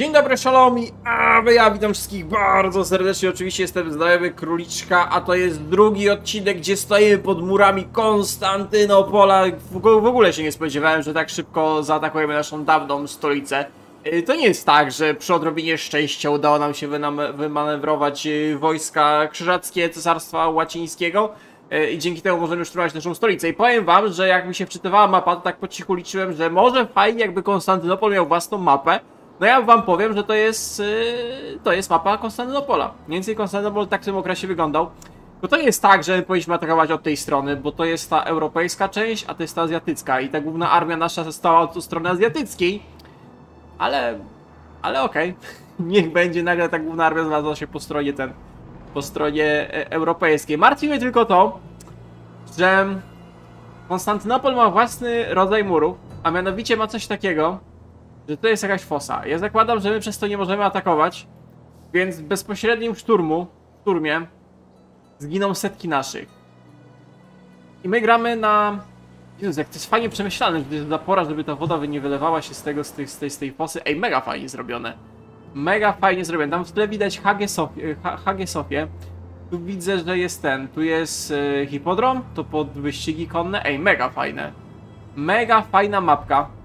Dzień dobry, szalomi! A wy ja witam wszystkich bardzo serdecznie. Oczywiście jestem znajomy Króliczka, a to jest drugi odcinek, gdzie stoimy pod murami Konstantynopola. W, w ogóle się nie spodziewałem, że tak szybko zaatakujemy naszą dawną stolicę. Y, To nie jest tak, że przy odrobinie szczęścia udało nam się wymanewrować y, wojska krzyżackie Cesarstwa Łacińskiego y, i dzięki temu możemy już trwać naszą stolicę. I powiem wam, że jak mi się wczytywała mapa, to tak po cichu liczyłem, że może fajnie jakby Konstantynopol miał własną mapę. No ja wam powiem, że to jest, yy, to jest mapa Konstantynopola. Mniej więcej Konstantynopol tak w tym okresie wyglądał. Bo to jest tak, że my powinniśmy atakować od tej strony, bo to jest ta europejska część, a to jest ta azjatycka. I ta główna armia nasza została od strony azjatyckiej. Ale, ale okej. Niech będzie nagle ta główna armia znalazła się po stronie ten, po stronie e, europejskiej. Martwi mnie tylko to, że Konstantynopol ma własny rodzaj murów, a mianowicie ma coś takiego, że to jest jakaś fosa. Ja zakładam, że my przez to nie możemy atakować, więc w bezpośrednim szturmu, szturmie zginą setki naszych. I my gramy na... Jezus, jak to jest fajnie przemyślane, że jest zapora, żeby ta woda nie wylewała się z tego, z tej, z tej, z tej fosy. Ej, mega fajnie zrobione. Mega fajnie zrobione. Tam w tle widać Hagie Sofię. Ha- Hagie. Tu widzę, że jest ten. Tu jest e, hipodrom, to pod wyścigi konne. Ej, mega fajne. Mega fajna mapka.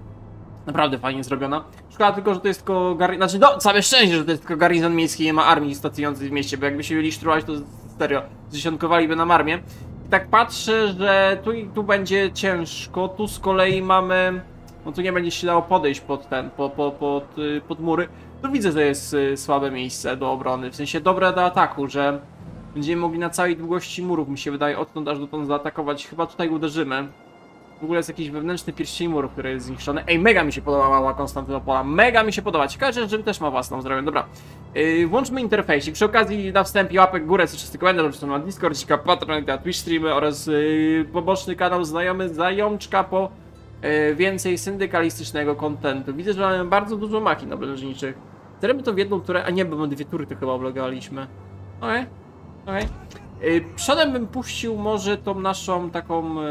Naprawdę fajnie zrobiona. Szkoda tylko, że to jest tylko garnizon. Znaczy, no, całe szczęście, że to jest tylko garnizon miejski, nie ma armii stacjonującej w mieście, bo jakby się mieli sztruwać, to serio, zdziesiątkowaliby nam armię. I tak patrzę, że tu, tu będzie ciężko, tu z kolei mamy... No tu nie będzie się dało podejść pod ten, po, po, pod, y, pod mury. Tu widzę, że jest y, słabe miejsce do obrony, w sensie dobre do ataku, że będziemy mogli na całej długości murów, mi się wydaje, odtąd aż dotąd zaatakować. Chyba tutaj uderzymy. W ogóle jest jakiś wewnętrzny pierścień murów, który jest zniszczony. Ej, mega mi się podobała Konstantynopola. Mega mi się podoba. Ciekawe, że Rzym też ma własną zrobię. Dobra. Yy, włączmy interfejsik. Przy okazji na wstępie łapek górę, co czysty komentarz, czy to na Discord, cika Patreon, na Twitch streamy oraz yy, poboczny kanał znajomy Zajączka po yy, więcej syndykalistycznego kontentu. Widzę, że mamy bardzo dużo machin oblężniczych. Zrobimy to w jedną turę, a nie, bo dwie tury to chyba oblegaliśmy. Okej, okej. Y, Przodem bym puścił może tą naszą taką y,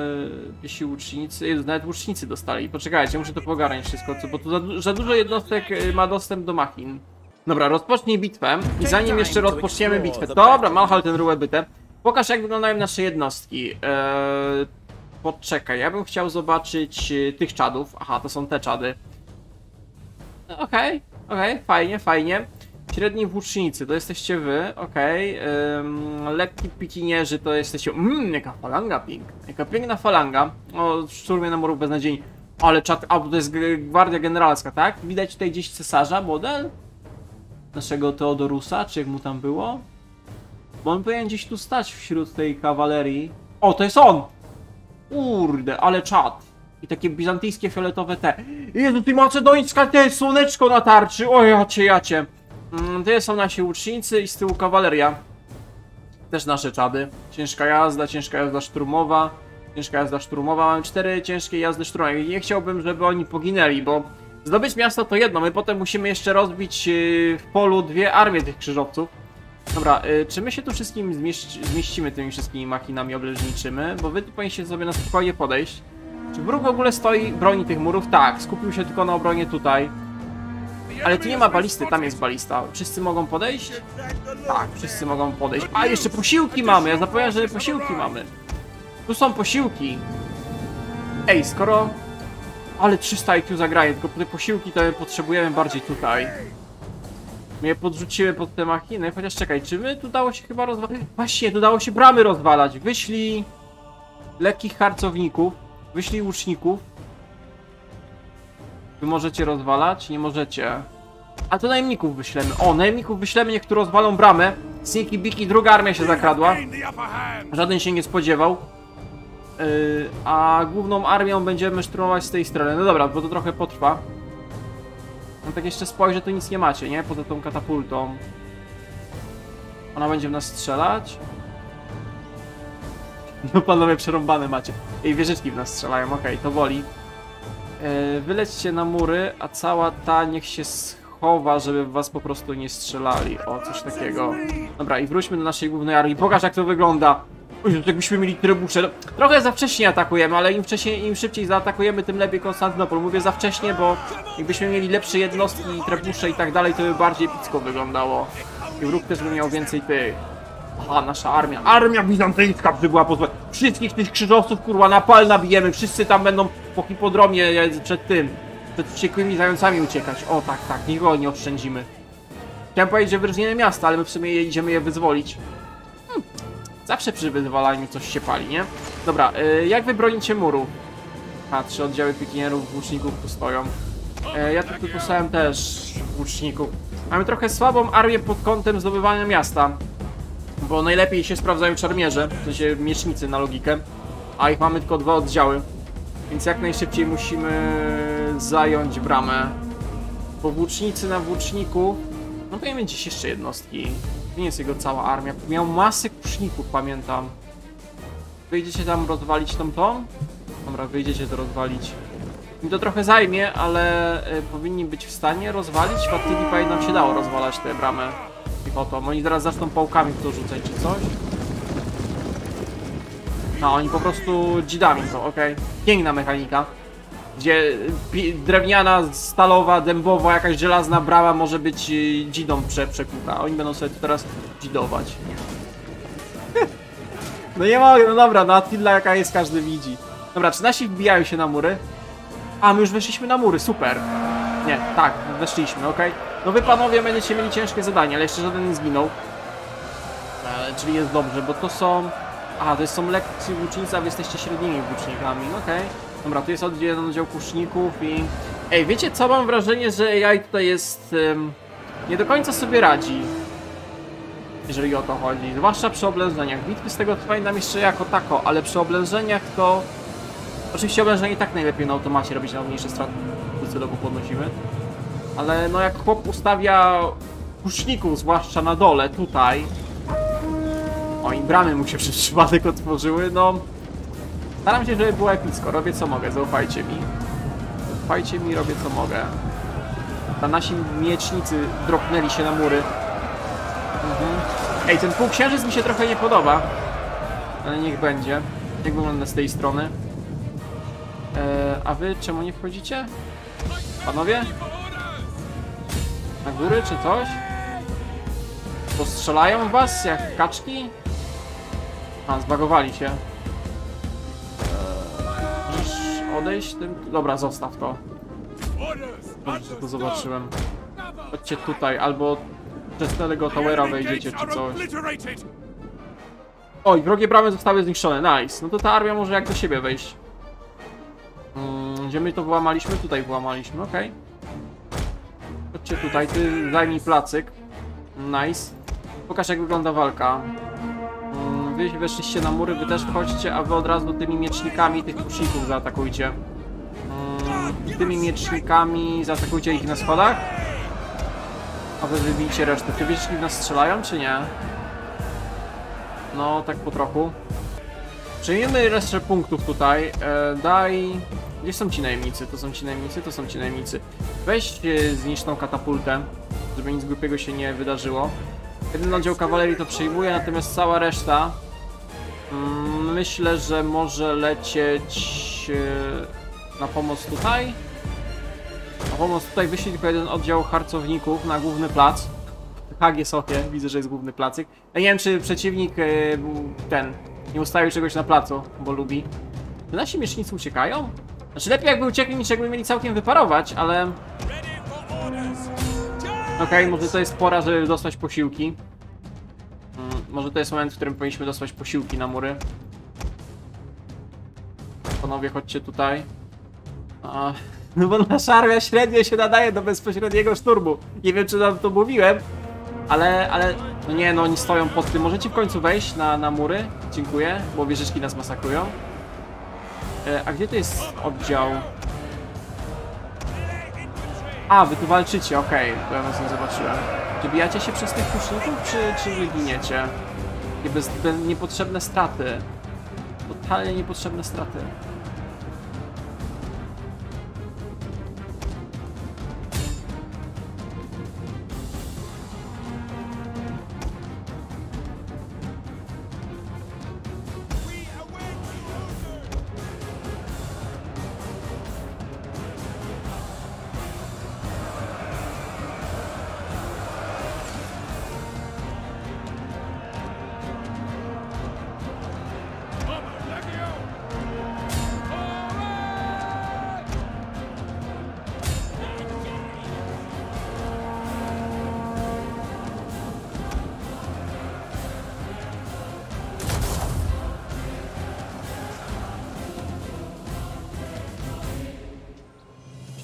jeśli łucznicy, Jezu, nawet łucznicy dostali. Poczekajcie, muszę to pogarnąć wszystko, co, bo tu za, du- za dużo jednostek y, ma dostęp do machin. Dobra, rozpocznij bitwę i zanim jeszcze rozpoczniemy bitwę, dobra, Malhal ten rułę bytę. Pokaż jak wyglądają nasze jednostki. Eee, poczekaj, ja bym chciał zobaczyć y, tych czadów. Aha, to są te czady. Okej, okej, fajnie, fajnie. Średni włócznicy to jesteście wy, okej. Ym, lekki pikinierzy to jesteście. Mmm, jaka falanga piękna. Jaka piękna falanga. O, szturmie na murów beznadziei. Ale czat. A, bo to jest gwardia generalska, tak? Widać tutaj gdzieś cesarza, model? Naszego Teodorusa, czy jak mu tam było? Bo on powinien gdzieś tu stać wśród tej kawalerii. O, to jest on! Kurde, ale czad. I takie bizantyjskie fioletowe te. Jezu, ty macedońska te słoneczko na tarczy. O jacie, jacie. Mm, To są nasi łucznicy i z tyłu kawaleria. Też nasze czady. Ciężka jazda, ciężka jazda szturmowa. Ciężka jazda szturmowa. Mamy cztery ciężkie jazdy szturmowe. Nie chciałbym, żeby oni poginęli, bo zdobyć miasto to jedno. My potem musimy jeszcze rozbić yy, w polu dwie armie tych krzyżowców. Dobra, y, czy my się tu wszystkim zmieści, zmieścimy tymi wszystkimi machinami obleżniczymi? Bo wy tu powinniście sobie na spokojnie podejść. Czy wróg w ogóle stoi, broni tych murów? Tak, skupił się tylko na obronie tutaj. Ale tu nie ma balisty, tam jest balista. Wszyscy mogą podejść? Tak, wszyscy mogą podejść. A, jeszcze posiłki mamy, ja zapomniałem, że posiłki mamy. Tu są posiłki. Ej, skoro... Ale 300 IQ zagraje, tylko te posiłki to potrzebujemy bardziej tutaj. My je podrzuciły pod te machiny, chociaż czekaj, czy my tu dało się chyba rozwalać? Właśnie, tu dało się bramy rozwalać. Wyślij lekkich harcowników, wyślij łuczników. Wy możecie rozwalać? Nie możecie. A to najemników wyślemy. O, najemników wyślemy, niech tu rozwalą bramę. Sneaky Biki, druga armia się zakradła. Żaden się nie spodziewał. Yy, a główną armią będziemy szturmować z tej strony. No dobra, bo to trochę potrwa. No tak jeszcze spojrzę, to nic nie macie, nie? Poza tą katapultą. Ona będzie w nas strzelać? No panowie, przerąbane macie. Ej, wieżyczki w nas strzelają, okej, to woli. Yy, wylećcie na mury, a cała ta niech się schowa, żeby was po prostu nie strzelali. O, coś takiego. Dobra, i wróćmy do naszej głównej armii. Pokaż jak to wygląda. Oj, jakbyśmy mieli trybusze. Trochę za wcześnie atakujemy, ale im wcześniej, im szybciej zaatakujemy, tym lepiej Konstantynopol. Mówię za wcześnie, bo jakbyśmy mieli lepsze jednostki, trybusze i tak dalej, to by bardziej epicko wyglądało. I wróg też by miał więcej tych. Aha, nasza armia. Armia bizantyjska przybyła pozwolić. Wszystkich tych krzyżowców, kurwa, na pal nabijemy. Wszyscy tam będą po hipodromie e, przed tym. Przed wściekłymi zającami uciekać. O, tak, tak, nikogo nie oszczędzimy. Chciałem powiedzieć, że wyrżniemy miasta, ale my w sumie idziemy je wyzwolić. Hmm. Zawsze przy wyzwalaniu coś się pali, nie? Dobra, y, jak wy bronicie muru? A, trzy oddziały pikinierów, włóczników tu stoją. E, ja tu wypuszczałem też włóczników. Mamy trochę słabą armię pod kątem zdobywania miasta. Bo najlepiej się sprawdzają czarmierze, w sensie miecznicy na logikę. A ich mamy tylko dwa oddziały. Więc jak najszybciej musimy zająć bramę. Bo włócznicy na włóczniku... No powinien mieć gdzieś jeszcze jednostki. To nie jest jego cała armia. Miał masę kuszników, pamiętam. Wyjdziecie tam rozwalić tą tą? Dobra, wyjdziecie to rozwalić. Mi to trochę zajmie, ale y, powinni być w stanie rozwalić. Attili pamiętam się dało rozwalać tę bramę piechotą. Oni zaraz zaczną pałkami w to rzucać czy coś. No, oni po prostu dzidami to, okej. Piękna mechanika. Gdzie drewniana, stalowa, dębowa, jakaś żelazna brama może być y, dzidą prze, przekuta. Oni będą sobie teraz dzidować. No nie mogę, no dobra, no Attila jaka jest, każdy widzi. Dobra, czy nasi wbijają się na mury? A, my już weszliśmy na mury, super. Nie, tak, weszliśmy, okej. No wy panowie będziecie mieli ciężkie zadanie, ale jeszcze żaden nie zginął. Czyli jest dobrze, bo to są... A, to są lekcje włócznicy, a wy jesteście średnimi włócznikami, no okej. Dobra, tu jest oddział, jeden oddział kuszników i... Ej, wiecie co? Mam wrażenie, że AI tutaj jest... ym, nie do końca sobie radzi. Jeżeli o to chodzi. Zwłaszcza przy oblężeniach. Bitwy z tego co pamiętam jeszcze jako tako, ale przy oblężeniach to... Oczywiście oblężenie i tak najlepiej na automacie robić na mniejsze straty. Docelowo podnosimy. Ale no jak chłop ustawia kuszników, zwłaszcza na dole, tutaj. O, i bramy mu się przez przypadek otworzyły, no... Staram się, żeby było epicko. Robię co mogę, zaufajcie mi. Zaufajcie mi, robię co mogę. Ta nasi miecznicy dropnęli się na mury. Mhm. Ej, ten półksiężyc mi się trochę nie podoba. Ale niech będzie. Jak wygląda z tej strony? Eee, a wy czemu nie wchodzicie? Panowie? Na góry czy coś? Postrzelają was jak kaczki? A, zbagowali się. Możesz odejść tym? Dobra, zostaw to. Dobrze, że to zobaczyłem. Chodźcie tutaj, albo przez tego towera wejdziecie czy coś. Oj, wrogie bramy zostały zniszczone, nice. No to ta armia może jak do siebie wejść. Mm, gdzie my to wyłamaliśmy? Tutaj wyłamaliśmy, okej. Chodźcie tutaj, ty zajmij placyk. Nice. Pokaż jak wygląda walka. Mm, Wy weszliście na mury, wy też wchodźcie, a wy od razu tymi miecznikami tych kuszników zaatakujcie. Mm, Tymi miecznikami zaatakujcie ich na schodach. A wy wybijcie resztę. Ty wiesz, w nas strzelają, czy nie? No, tak po trochu. Przejmiemy resztę punktów tutaj. E, daj... Gdzie są ci najemnicy? To są ci najemnicy? To są ci najemnicy. Weź e, katapultę, żeby nic głupiego się nie wydarzyło. Jeden oddział kawalerii to przejmuje, natomiast cała reszta... Mm, myślę, że może lecieć e, na pomoc tutaj. Na pomoc tutaj wyślij tylko jeden oddział harcowników na główny plac. Hagie Sofie, widzę, że jest główny placyk. Ja nie wiem, czy przeciwnik e, ten nie ustawił czegoś na placu, bo lubi. Czy nasi mieszkanicy uciekają? Znaczy lepiej jakby uciekli niż jakby mieli całkiem wyparować, ale... Okej, może to jest pora, żeby dostać posiłki. Mm, może to jest moment, w którym powinniśmy dostać posiłki na mury. Panowie, chodźcie tutaj. A, no bo nasza armia średnio się nadaje do bezpośredniego szturmu. Nie wiem, czy wam to mówiłem, ale, ale, no nie, no oni stoją pod tym. Możecie w końcu wejść na, na mury? Dziękuję, bo wieżyczki nas masakrują. E, a gdzie to jest oddział? A, wy tu walczycie, okej, to ja was nie zobaczyłem. Czy bijacie się przez tych kuszników, czy, czy wy giniecie? Nie bez, bez, niepotrzebne straty. Totalnie niepotrzebne straty.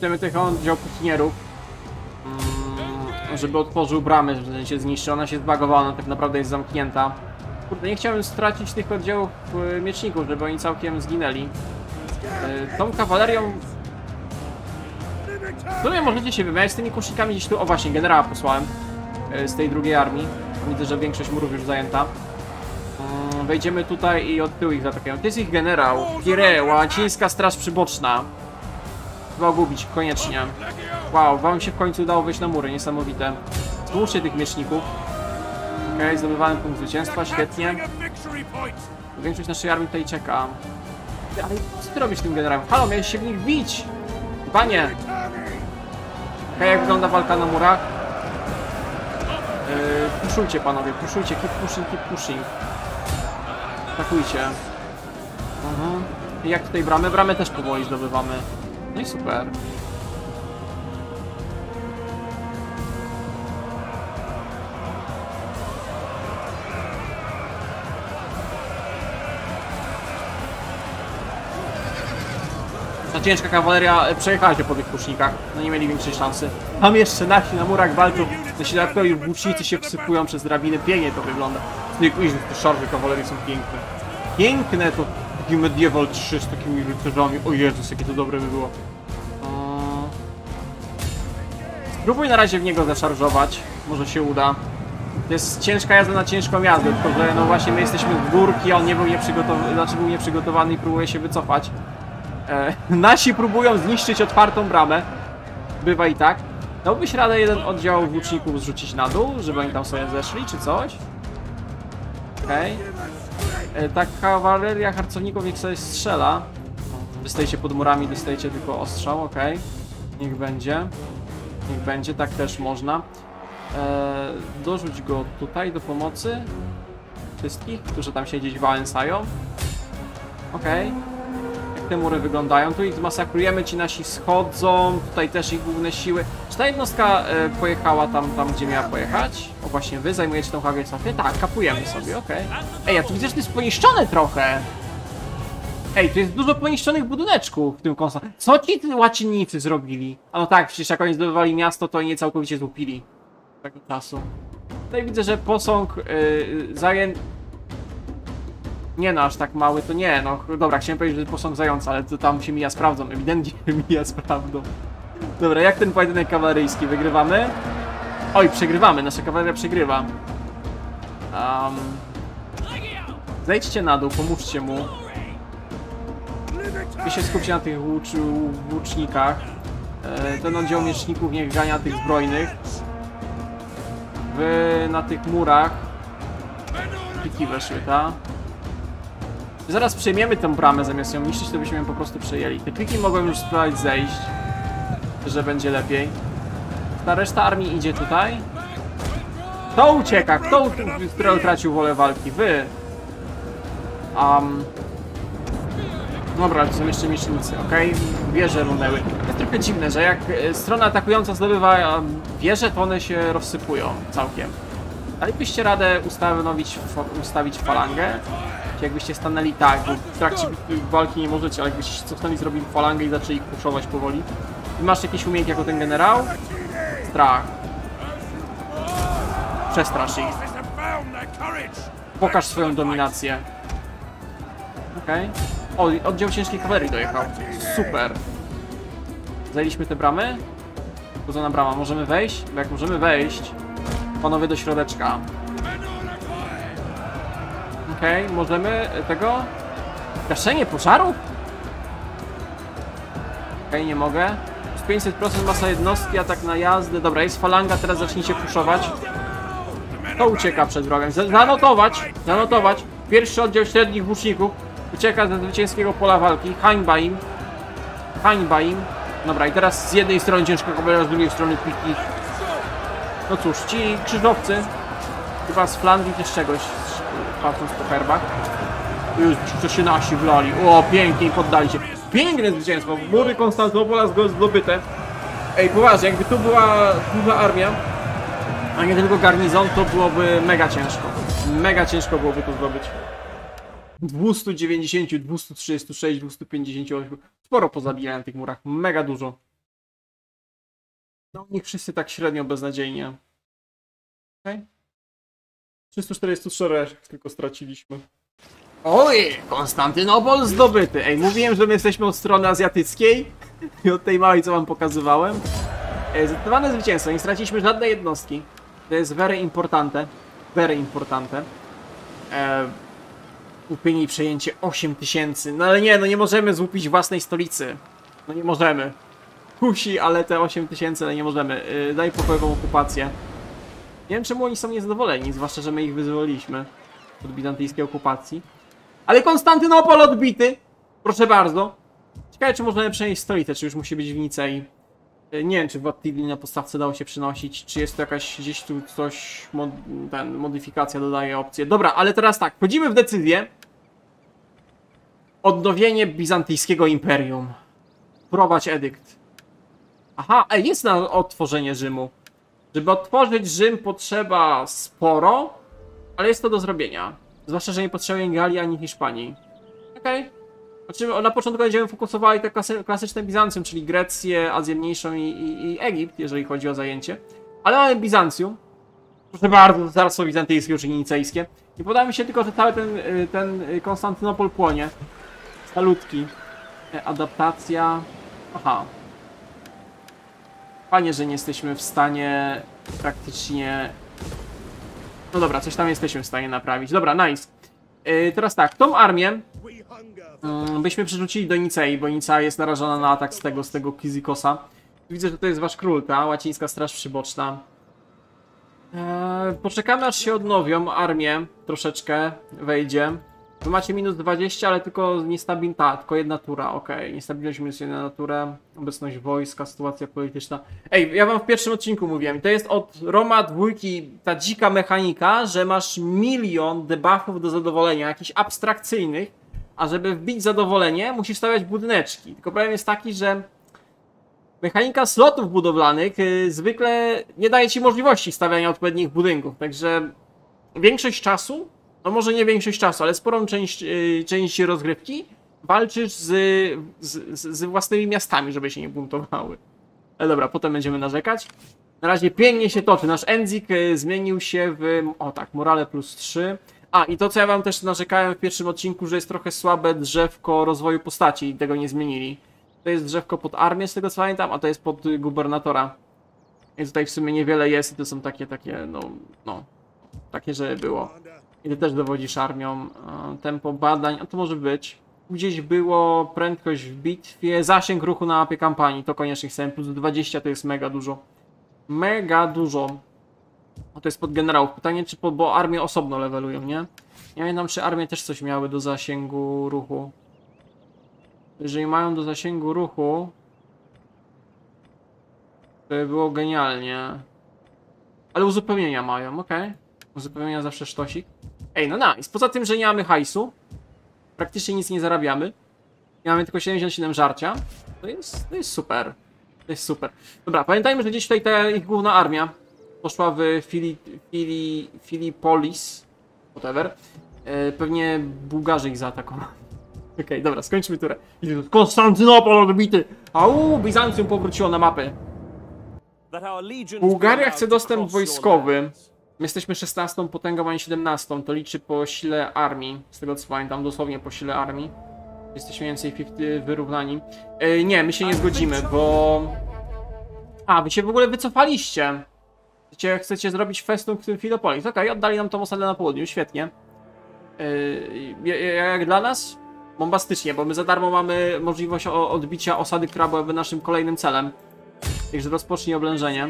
Chcemy tych oddział kuchnierów. Mm, żeby otworzył bramę, że się zniszczy. Ona się zbagowana, tak naprawdę jest zamknięta. Kurde, nie chciałem stracić tych oddziałów y, mieczników, żeby oni całkiem zginęli. Y, tą kawalerią... W możecie się wymieniać z tymi kusznikami gdzieś tu... O właśnie, generała posłałem y, z tej drugiej armii. Widzę, że większość murów już zajęta. Mm, Wejdziemy tutaj i od tyłu ich zaatakują. To jest ich generał. Kire, łacińska straż przyboczna. Trzeba gubić, koniecznie. Wow, wam się w końcu udało wejść na mury, niesamowite. Złóżcie tych mieczników. Okej, zdobywałem punkt zwycięstwa, świetnie. Większość naszej armii tutaj czeka. Ale co ty robisz tym generałem? Halo, miałeś się w nich bić! Panie! Okej, jak wygląda walka na murach? Yy, puszujcie panowie, puszujcie, keep pushing, keep pushing. Atakujcie. Mhm. I jak tutaj bramy? Bramę też powoli zdobywamy. No i super. Ta ciężka kawaleria e, przejechała się po tych pusznikach, no nie mieli większej szansy. Tam jeszcze nasi na murach walczą, nasi dodatkowi włócznicy się wsypują przez drabiny, pięknie to wygląda. No i kuźni, te szarże kawalerii są piękne. Piękne to, taki medieval 3 z takimi rycerzami, o Jezus, jakie to dobre by było. Spróbuj na razie w niego zaszarżować, może się uda. To jest ciężka jazda na ciężką jazdę, tylko że no właśnie my jesteśmy w górki, a on nie był nieprzygotowany, znaczy był nieprzygotowany i próbuje się wycofać. E, nasi próbują zniszczyć otwartą bramę. Bywa i tak. Dałbyś radę jeden oddział włóczników zrzucić na dół, żeby oni tam sobie zeszli, czy coś? Okej. Okay. Ta kawaleria harcowników niech sobie strzela. Dostajecie pod murami, dostajecie tylko ostrzał, okej. Niech będzie. Niech będzie, tak też można. E, dorzuć go tutaj do pomocy. Wszystkich, którzy tam się gdzieś wałęsają. Okej jak te mury wyglądają. Tu ich zmasakrujemy, ci nasi schodzą, tutaj też ich główne siły. Czy ta jednostka e, pojechała tam, tam, gdzie miała pojechać? O właśnie, wy zajmujecie tą Hagę Sofię? Tak, kapujemy sobie, okej. Ej, a tu widzę, że to jest poniszczone trochę. Ej, tu jest dużo poniszczonych budyneczków w tym konstans. Co ci łacinnicy zrobili? A no tak, przecież jak oni zdobywali miasto, to nie całkowicie złupili tego czasu. Tutaj widzę, że posąg yy, zajęty... Nie no, aż tak mały to nie, no dobra, chciałem powiedzieć, że posąg ale to tam się mija z prawdą, ewidentnie mija z prawdą. Dobra, jak ten pojedynek kawaleryjski? Wygrywamy? Oj, przegrywamy, nasza kawaleria przegrywa. Um, zejdźcie na dół, pomóżcie mu. Wy się skupcie na tych łucz, łucznikach. E, ten oddział mieczników niech gania tych zbrojnych. Wy na tych murach. Pliki weszły, ta? Zaraz przejmiemy tę bramę, zamiast ją niszczyć, to byśmy ją po prostu przejęli. Te kliki mogłem już spróbować zejść, że będzie lepiej. Ta reszta armii idzie tutaj. Kto ucieka? Kto, utracił wolę walki? Wy! Um, dobra, to są jeszcze mieszczenicy, ok? Wieże runęły. To jest trochę dziwne, że jak e, strona atakująca zdobywa wieże, to one się rozsypują całkiem. Dalibyście radę ustawić, falangę? Czy jakbyście stanęli tak, bo w trakcie walki nie możecie, ale jakbyście cofnęli, zrobili falangę i zaczęli puszować powoli. I masz jakieś umiejętności jako ten generał? Strach. Przestrasz ich. Pokaż swoją dominację. Okej. Okay. O, oddział ciężkiej kawalerii dojechał. Super. Zajęliśmy te bramy? Poza brama. Możemy wejść? Bo jak możemy wejść, panowie do środeczka. Okej, okay, możemy tego... Gaszenie pożarów? Okej, okay, nie mogę. 500% masa jednostki, atak na jazdę. Dobra, jest falanga, teraz zacznijcie puszować. To ucieka przed wrogiem. Zanotować! Zanotować! Pierwszy oddział średnich włóczników ucieka ze zwycięskiego pola walki. Hańba im. Hańba im. Dobra, i teraz z jednej strony ciężko kobra, z drugiej strony piki. No cóż, ci krzyżowcy chyba z Flandrii też czegoś patrząc po herbach. Już to się nasi wlali. O, pięknie poddali się. Piękne zwycięstwo. Mury Konstantynopola zdobyte. Ej, poważnie, jakby tu była duża armia, a nie tylko garnizon, to byłoby mega ciężko. Mega ciężko byłoby to zdobyć. 290, 236, 258. Sporo pozabijałem na tych murach. Mega dużo. No, niech wszyscy tak średnio beznadziejnie. Okej. 344 tylko straciliśmy. Oj, Konstantynopol zdobyty. Ej, mówiłem, że my jesteśmy od strony azjatyckiej i od tej małej, co wam pokazywałem. E, Zdecydowane zwycięstwo, nie straciliśmy żadnej jednostki. To jest very importante. Very importante. E, kupienie i przejęcie 8000. No ale nie, no nie możemy złupić własnej stolicy. No nie możemy. Kusi, ale te 8000, ale nie możemy. E, daj pokojową okupację. Nie wiem czemu oni są niezadowoleni, zwłaszcza, że my ich wyzwoliliśmy od bizantyjskiej okupacji. Ale Konstantynopol odbity! Proszę bardzo. Ciekawe, czy możemy przenieść stolicę, czy już musi być w Nicei. E, Nie wiem, czy w Attilii na podstawce dało się przynosić, czy jest to jakaś gdzieś tu coś, mod, ten, modyfikacja dodaje opcję. Dobra, ale teraz tak, wchodzimy w decyzję. Odnowienie bizantyjskiego imperium. Prowadź edykt. Aha, jest na odtworzenie Rzymu. Żeby otworzyć Rzym potrzeba sporo, ale jest to do zrobienia. Zwłaszcza, że nie potrzebuje Galii ani Hiszpanii. Okej. Znaczy, na początku będziemy fokusowali te klasy, klasyczne Bizancjum, czyli Grecję, Azję Mniejszą i, i, i Egipt, jeżeli chodzi o zajęcie. Ale mamy Bizancjum. Proszę bardzo, Carstwo Bizantyjskie, czyli nicejskie. I podoba mi się tylko, że cały ten, y, ten Konstantynopol płonie. Salutki. E, Adaptacja. Aha. Fajnie, że nie jesteśmy w stanie praktycznie... No dobra, coś tam jesteśmy w stanie naprawić. Dobra, nice. Yy, teraz tak, tą armię mm, byśmy przerzucili do Nicei, bo Nicea jest narażona na atak z tego, z tego Kizikosa. Widzę, że to jest wasz król, ta łacińska straż przyboczna. Eee, poczekamy aż się odnowią, armię troszeczkę wejdzie. Wy macie minus 20, ale tylko niestabilna, ta, tylko jedna tura, okej. Niestabilność minus jedna natura, obecność wojska, sytuacja polityczna. Ej, ja wam w pierwszym odcinku mówiłem, to jest od Roma dwójki ta dzika mechanika, że masz milion debuffów do zadowolenia, jakichś abstrakcyjnych, a żeby wbić zadowolenie, musisz stawiać budyneczki. Tylko problem jest taki, że mechanika slotów budowlanych y, zwykle nie daje ci możliwości stawiania odpowiednich budynków, także większość czasu, no może nie większość czasu, ale sporą część, y, część rozgrywki walczysz z, z, z, własnymi miastami, żeby się nie buntowały. Ale dobra, potem będziemy narzekać. Na razie pięknie się toczy. Nasz Enzik y, zmienił się w. O tak, morale plus 3. A i to, co ja wam też narzekałem w pierwszym odcinku, że jest trochę słabe drzewko rozwoju postaci i tego nie zmienili. To jest drzewko pod armię, z tego co pamiętam, a to jest pod gubernatora. I tutaj w sumie niewiele jest i to są takie, takie, no, no, takie, że było. Ty też dowodzisz armią. E, Tempo badań, a to może być. Gdzieś było prędkość w bitwie, zasięg ruchu na mapie kampanii, to koniecznie chcę. Plus 20 to jest mega dużo. Mega dużo. A to jest pod generałów. Pytanie, czy po, bo armię osobno levelują, nie? Nie pamiętam, czy armie też coś miały do zasięgu ruchu. Jeżeli mają do zasięgu ruchu, to by było genialnie. Ale uzupełnienia mają, okej. Uzupełnienia zawsze sztosik. Ej, no nice. Poza tym, że nie mamy hajsu, praktycznie nic nie zarabiamy. I mamy tylko 77 żarcia. To jest, to jest super. To jest super. Dobra, pamiętajmy, że gdzieś tutaj ta ich główna armia poszła w Fili, Fili, Filipolis, whatever. E, pewnie Bułgarzy ich zaatakowali. Okej, dobra, skończmy turę. Konstantynopol odbity! Au, Bizancjum powróciło na mapę. Bułgaria chce dostęp wojskowy. My jesteśmy 16 potęgą, a nie 17. To liczy po sile armii. Z tego co pamiętam, dosłownie po sile armii. Jesteśmy więcej 50 wyrównani. E, nie, my się nie zgodzimy, bo... A, wy się w ogóle wycofaliście. Chcecie, chcecie zrobić festun w tym Filopolis. Okej, oddali nam tą osadę na południu, świetnie. Yy, jak dla nas? Bombastycznie, bo my za darmo mamy możliwość odbicia osady, która byłaby naszym kolejnym celem. Także rozpocznij oblężenie.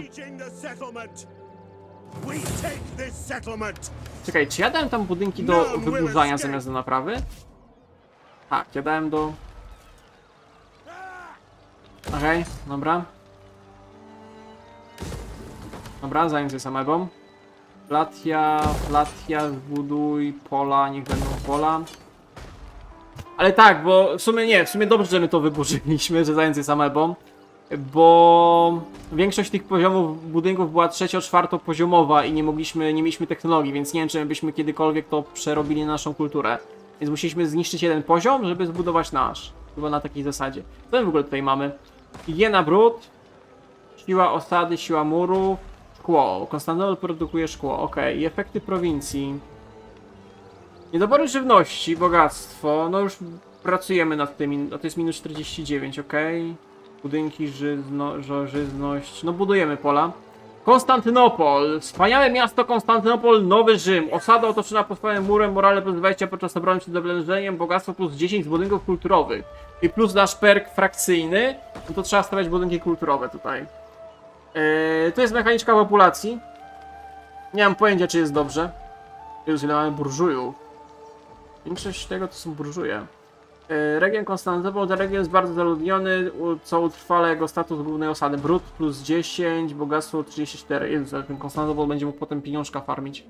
Czekaj, czy ja dałem tam budynki do wyburzania zamiast do naprawy? Tak, ja dałem do... Okej, dobra. Dobra, zajmę się samego. Platia, platia, zbuduj pola, niech będą pola. Ale tak, bo w sumie nie, w sumie dobrze, że my to wyburzyliśmy, że zając je samego. Bo większość tych poziomów budynków była trzecio-czwarto poziomowa i nie mogliśmy, nie mieliśmy technologii, więc nie wiem, czy byśmy kiedykolwiek to przerobili na naszą kulturę. Więc musieliśmy zniszczyć jeden poziom, żeby zbudować nasz. Chyba na takiej zasadzie. Co my w ogóle tutaj mamy? Higiena brud. Siła osady, siła murów, szkło. Konstantynopol produkuje szkło, ok. I efekty prowincji. Niedobory żywności, bogactwo. No już pracujemy nad tym. A to jest minus 49, ok. Budynki, żyzno. No budujemy pola. Konstantynopol. Wspaniałe miasto Konstantynopol, Nowy Rzym. Osada otoczona podstawowym murem, morale plus 20 podczas obrony przed oblężeniem, bogactwo plus 10 z budynków kulturowych. I plus nasz perk frakcyjny, no to trzeba stawiać budynki kulturowe tutaj. Yy, to jest mechaniczka populacji. Nie mam pojęcia, czy jest dobrze. Jezus, ile mamy burżujów. Większość tego to są burżuje. Yy, Region Konstantynopol to region jest bardzo zaludniony, co utrwala jego status głównej osady. Brud plus 10, bogactwo 34. Jezus, ale ten Konstantynopol będzie mógł potem pieniążka farmić.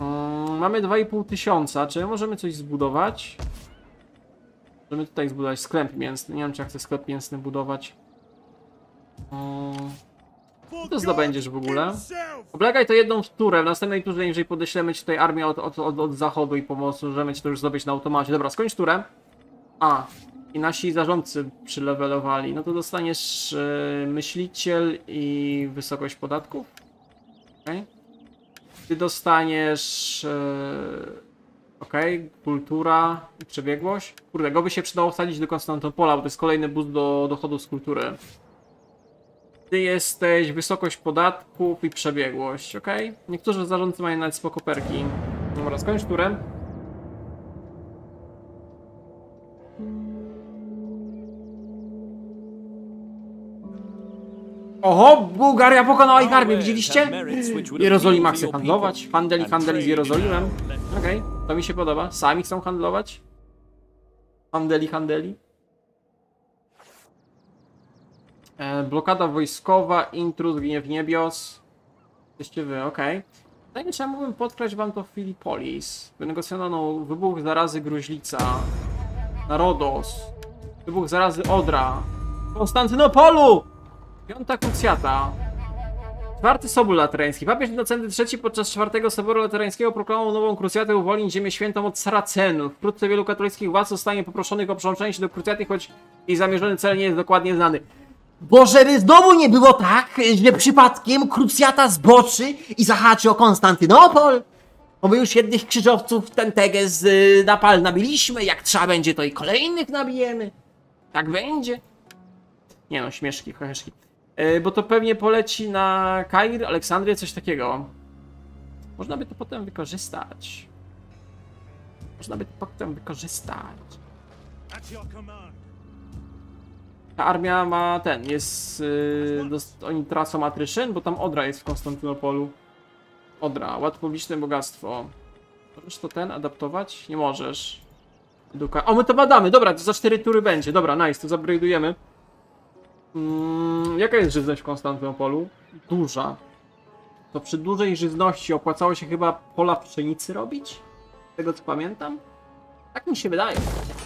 Mm, mamy 2,5 tysiąca. Czy możemy coś zbudować? Możemy tutaj zbudować sklep mięsny. Nie wiem, czy ja chcę sklep mięsny budować. For to zdobędziesz w ogóle? Oblegaj to jedną turę. W następnej turze, jeżeli podeślemy ci tutaj armię od, od, od, od zachodu i pomocy, możemy ci to już zdobyć na automacie. Dobra, skończ turę. A, i nasi zarządcy przylewelowali. No to dostaniesz e, myśliciel i wysokość podatków. Okej. Ty dostaniesz. E, Okej, kultura i przebiegłość. Kurde, go by się przydało wsadzić do Konstantopola, bo to jest kolejny boost do dochodu z kultury. Ty jesteś wysokość podatków i przebiegłość, ok? Niektórzy zarządcy mają nawet spoko perki. Dobra, skończ turę. Oho, Bułgaria pokonała ich armię, widzieliście? Jerozolima chce handlować. Handel i handel z Jerozolimem. Okej, to mi się podoba. Sami chcą handlować. Handeli, handeli. E, blokada wojskowa, intruz, gniew niebios. Jesteście wy, okej. Okay. czy ja mógłbym podkreślić wam to Filipolis. Wynegocjonowano wybuch zarazy Gruźlica. Narodos. Wybuch zarazy Odra. Konstantynopolu! Piąta krucjata. Czwarty Sobór Laterański. Papież Innocenty III podczas czwartego Soboru Laterańskiego proklamował nową krucjatę uwolnić ziemię świętą od Saracenów. Wkrótce wielu katolickich władz zostanie poproszonych o przyłączenie się do krucjaty, choć jej zamierzony cel nie jest dokładnie znany. Bo żeby znowu nie było tak, że przypadkiem krucjata zboczy i zahaczy o Konstantynopol. Bo my już jednych krzyżowców ten teges y, napal nabiliśmy, jak trzeba będzie to i kolejnych nabijemy. Tak będzie. Nie no, śmieszki, chociażki. Yy, bo to pewnie poleci na Kair, Aleksandrię, coś takiego. Można by to potem wykorzystać. Można by to potem wykorzystać. Ta armia ma ten, jest. Yy, oni tracą atryszyn, bo tam Odra jest w Konstantynopolu. Odra, ład publiczne bogactwo. Możesz to ten adaptować? Nie możesz. Eduka. O, my to badamy, dobra, to za 4 tury będzie. Dobra, nice, to upgrade'ujemy. Mm, jaka jest żyzność w Konstantynopolu? Duża. To przy dużej żyzności opłacało się chyba pola pszenicy robić? Z tego co pamiętam? Tak mi się wydaje.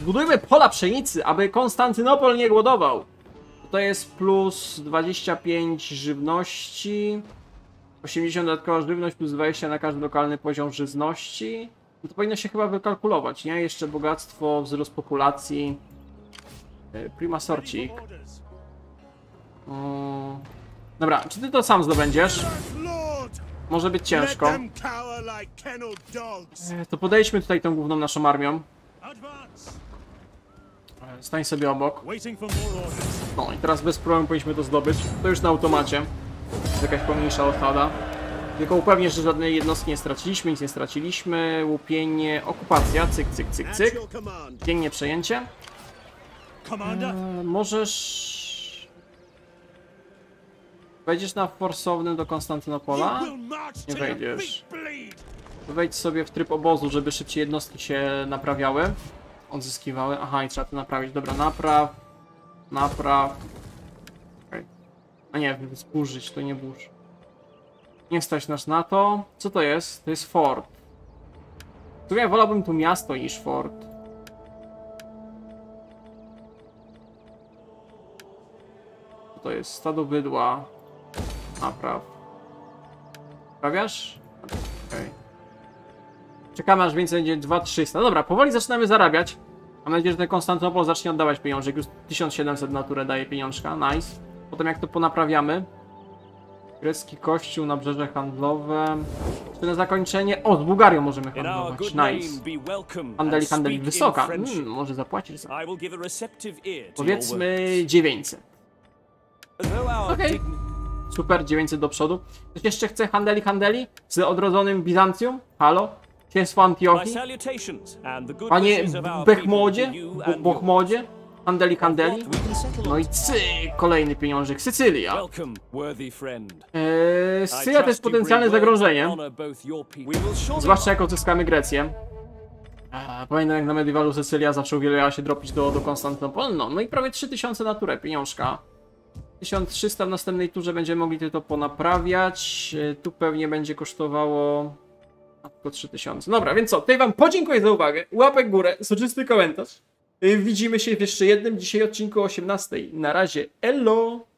Budujmy pola pszenicy, aby Konstantynopol nie głodował. To jest plus 25 żywności. 80 dodatkowa żywność plus 20 na każdy lokalny poziom żyzności. No to powinno się chyba wykalkulować, nie? Jeszcze bogactwo, wzrost populacji. Yy, Prima sorcik. Dobra, czy ty to sam zdobędziesz? Może być ciężko. E, To podejdźmy tutaj tą główną naszą armią. E, Stań sobie obok. No i teraz bez problemu powinniśmy to zdobyć. To już na automacie. Jest jakaś pomniejsza osada. Tylko upewnię, że żadnej jednostki nie straciliśmy, nic nie straciliśmy. Łupienie, okupacja, cyk, cyk, cyk, cyk. Pięknie przejęcie. E, możesz... Wejdziesz na forsownym do Konstantynopola? Nie wejdziesz. Wejdź sobie w tryb obozu, żeby szybciej jednostki się naprawiały. Odzyskiwały. Aha, i trzeba to naprawić. Dobra, napraw. Napraw. Okej. A nie, zburzyć, to nie burz. Nie stać nas na to. Co to jest? To jest fort. W sumie wolałbym tu miasto niż fort. Co to jest? Stado bydła. Napraw. Naprawiasz? Okej. Czekamy aż więcej będzie 2300. No dobra, powoli zaczynamy zarabiać. Mam nadzieję, że ten Konstantynopol zacznie oddawać pieniążek. Już 1700 na turę daje pieniążka. Nice. Potem jak to ponaprawiamy. Grecki kościół, nabrzeże handlowe. Czy na zakończenie... O, z Bułgarią możemy handlować. Nice. handeli speak wysoka. Hmm, może zapłacisz za... Powiedzmy words. 900. Though our Okej. digni- Super, 900 do przodu. Ktoś jeszcze chce handeli, handeli? Z odrodzonym Bizancjum? Halo? Księstwo Antiochii? Panie Bechmodzie? Bochmodzie? Handeli, handeli? No i cyk, kolejny pieniążek. Sycylia. Eee, I Sycylia to jest potencjalne zagrożenie. Zwłaszcza jak odzyskamy Grecję. Eee, Pamiętam jak na Medievalu Sycylia zawsze uwielbiała się dropić do, do Konstantynopolu. No, no i prawie 3000 na turę pieniążka. 1300 w następnej turze będziemy mogli to ponaprawiać. Eee, Tu pewnie będzie kosztowało... Tylko 3000. Dobra, więc co? Tutaj wam podziękuję za uwagę. Łapek górę, soczysty komentarz. Eee, Widzimy się w jeszcze jednym dzisiaj odcinku o 18. Na razie, elo!